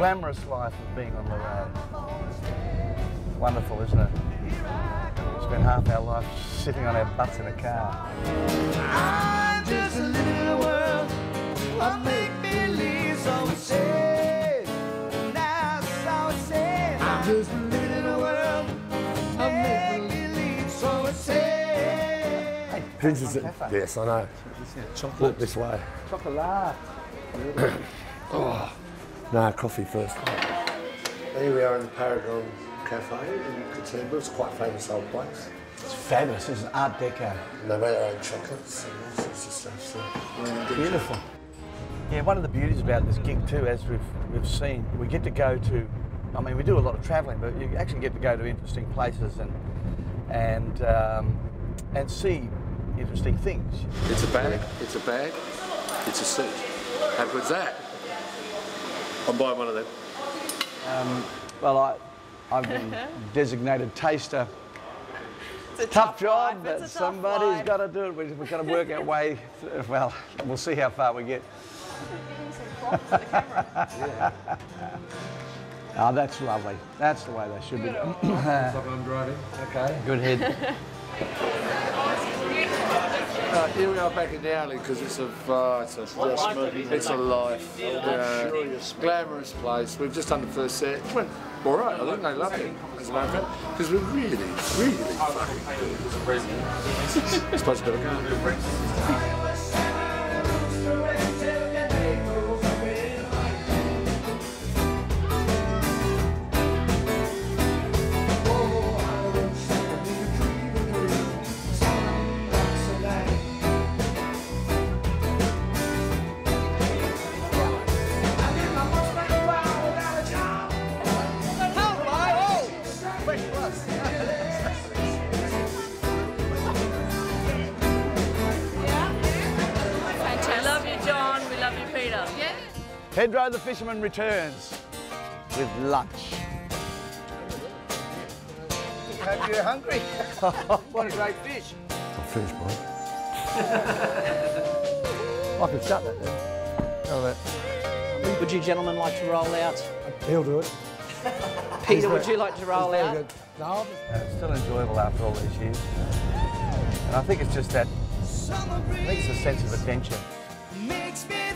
glamorous life of being on the road. Wonderful, isn't it? Spend half our life sitting on our butts in a car. I'm just a little world of make believe, so it says. Now, so it says. I'm just a little world of make believe, so it says. Whose is. Yes, I know. Walk this way. Chocolate. No, coffee first. Here we are in the Paragon Cafe in Katoomba. It's quite a famous old place. It's fabulous, it's an art deco. And they make their own chocolates and all sorts of stuff. So. Beautiful. Yeah, one of the beauties about this gig too, as we've we've seen, we get to go to. I mean, we do a lot of travelling, but you actually get to go to interesting places and and um, and see interesting things. It's a bag, it's a bag, it's a suit. How good's that? I'm buying one of them. Um, well, I I've been designated taster. It's a Tough tough job, life, but it's a tough somebody's life. got to do it. We- We've got to work our way. Through. Well, we'll see how far we get. Oh, that's lovely. That's the way they should be. I'm driving. okay, good head. Uh, here we are back in the alley because it's a, uh, it's a, it's a life. Yeah. Glamorous place. We've just done the first set. It went all right. I think they loved it, as a matter of fact, because we're really, really fucking good. It's supposed to Pedro the fisherman returns with lunch. Hope you're hungry. what a great fish. I'm finished, mate. I can shut that then. How that? Would you gentlemen like to roll out? He'll do it. Peter, would you like to roll out? good. No, uh, It's still enjoyable after all these years. And I think it's just that, I think it's a sense of adventure. Makes me